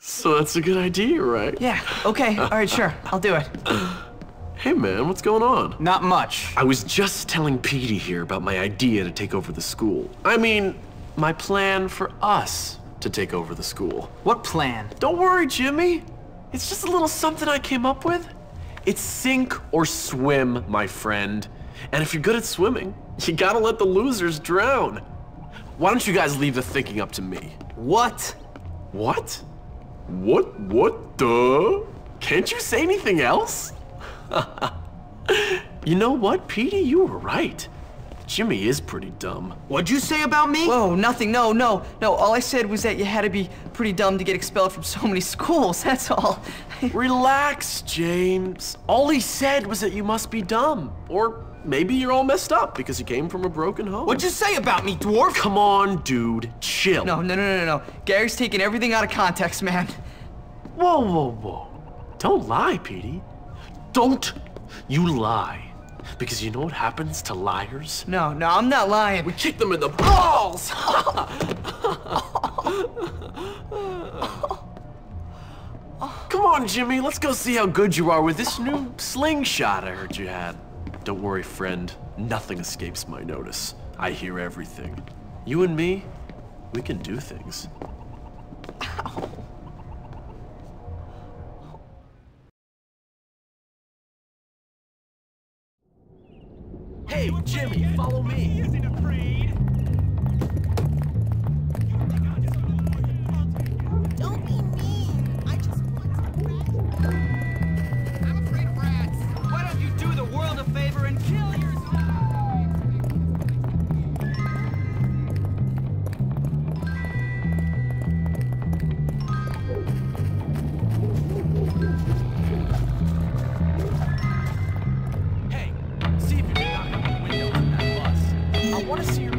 So that's a good idea, right? Yeah, okay, all right, sure, I'll do it. Hey man, what's going on? Not much. I was just telling Petey here about my idea to take over the school. I mean, my plan for us to take over the school. What plan? Don't worry, Jimmy. It's just a little something I came up with. It's sink or swim, my friend. And if you're good at swimming, you gotta let the losers drown. Why don't you guys leave the thinking up to me? What? What? What? What the? Can't you say anything else? you know what, Petey? You were right. Jimmy is pretty dumb. What'd you say about me? Whoa, nothing, no, no, no. All I said was that you had to be pretty dumb to get expelled from so many schools, that's all. Relax, James. All he said was that you must be dumb. Or maybe you're all messed up because you came from a broken home. What'd you say about me, dwarf? Come on, dude. Chill. No, no, no, no, no. Gary's taking everything out of context, man. Whoa, whoa, whoa. Don't lie, Petey. Don't you lie. Because you know what happens to liars? No, no, I'm not lying. We kick them in the balls! Come on, Jimmy, let's go see how good you are with this new slingshot I heard you had. Don't worry, friend. Nothing escapes my notice. I hear everything. You and me, we can do things. Hey, Jimmy, follow me. I want to see your